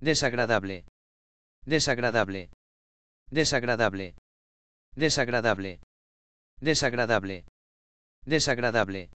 desagradable, desagradable, desagradable, desagradable, desagradable, desagradable.